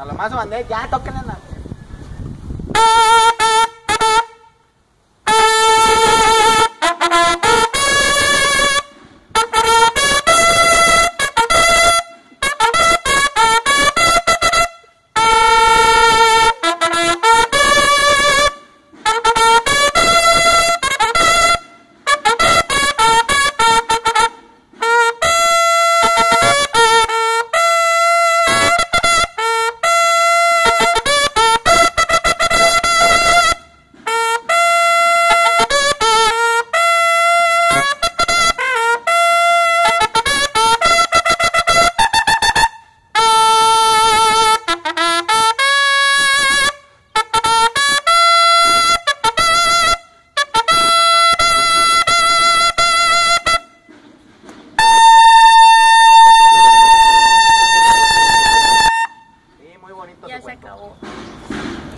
A lo más mandé, ya tóquenle la. すっげえ!